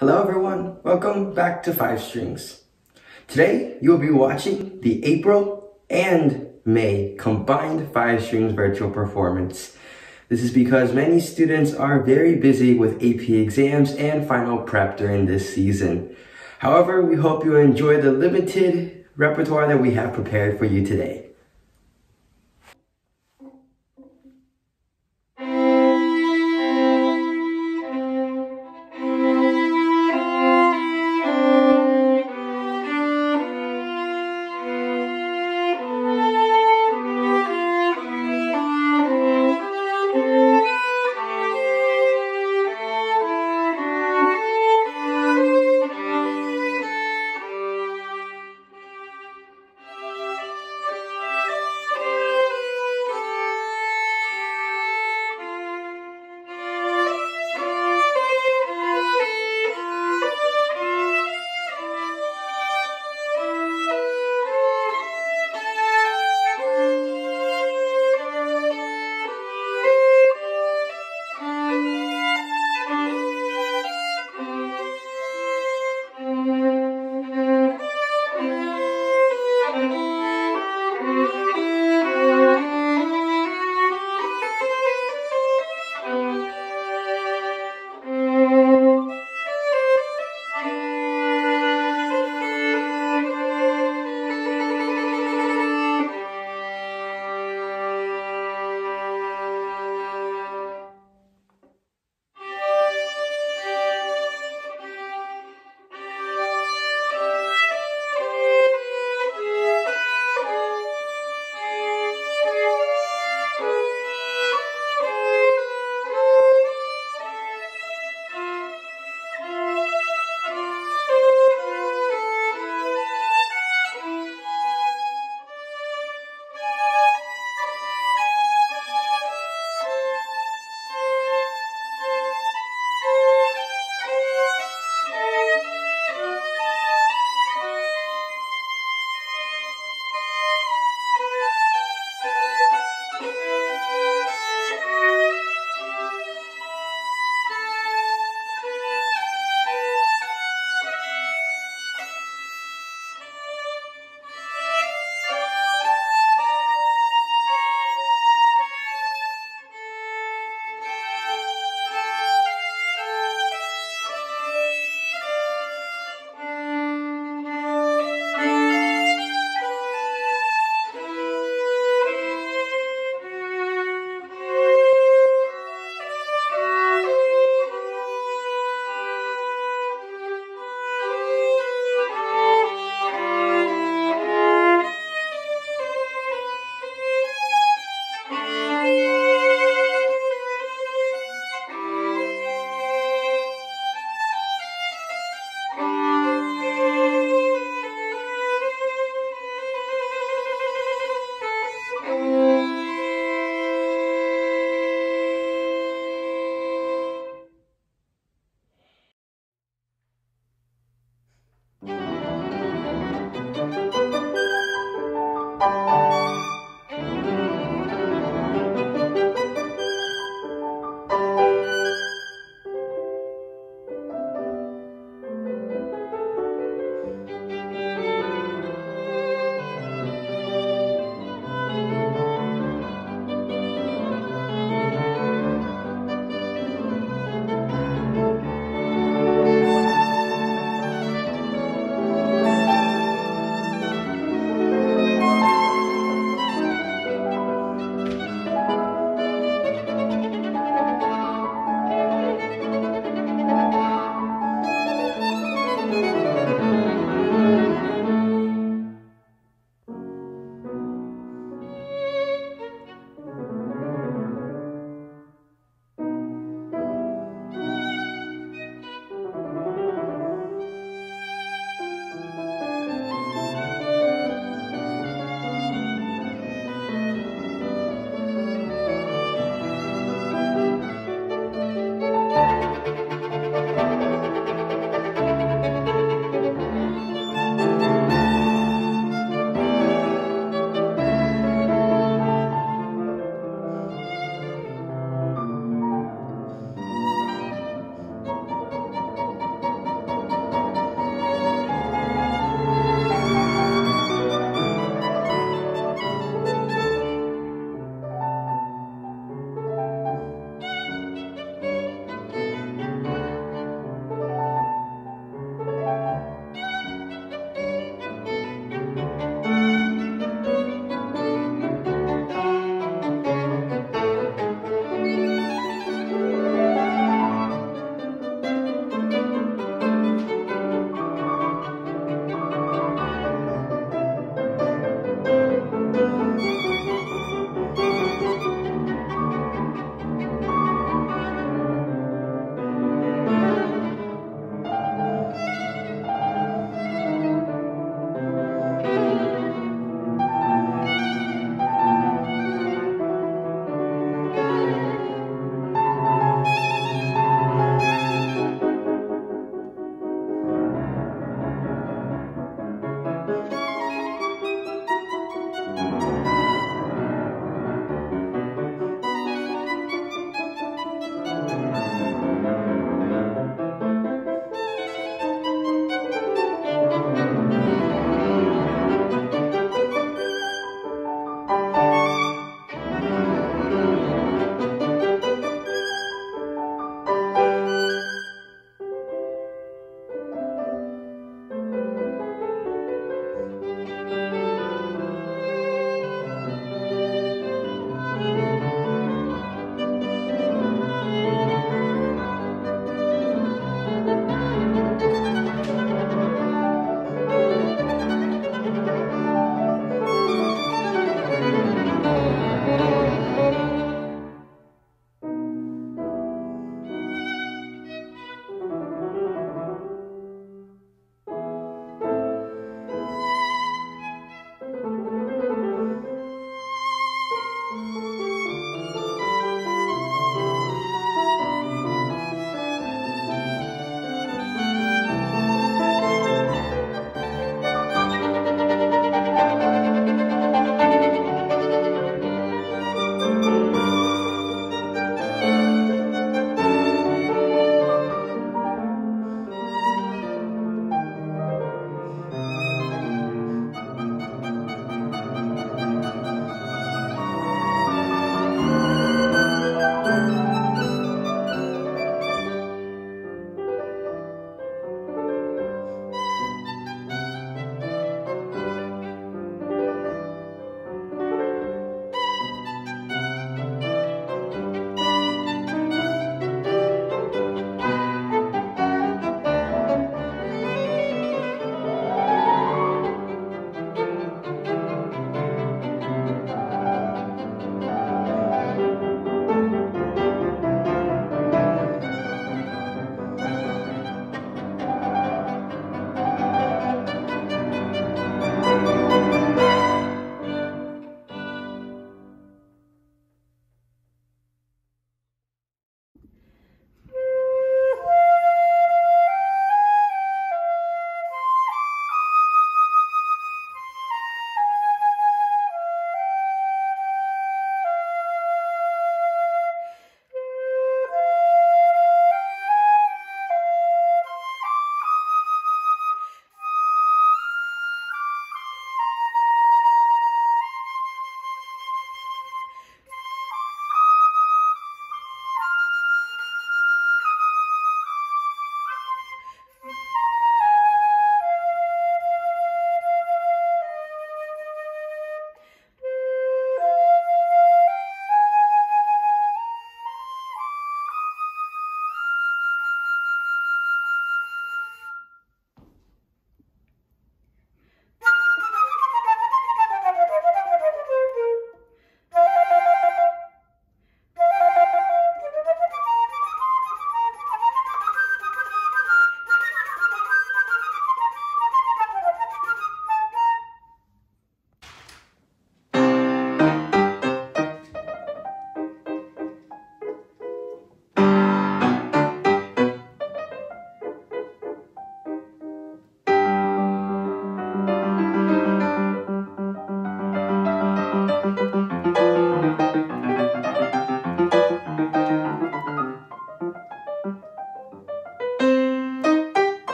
Hello everyone, welcome back to Five Strings. Today you will be watching the April and May combined Five Strings virtual performance. This is because many students are very busy with AP exams and final prep during this season. However, we hope you enjoy the limited repertoire that we have prepared for you today.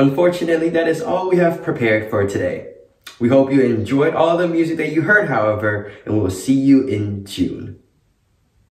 Unfortunately, that is all we have prepared for today. We hope you enjoyed all the music that you heard, however, and we will see you in June.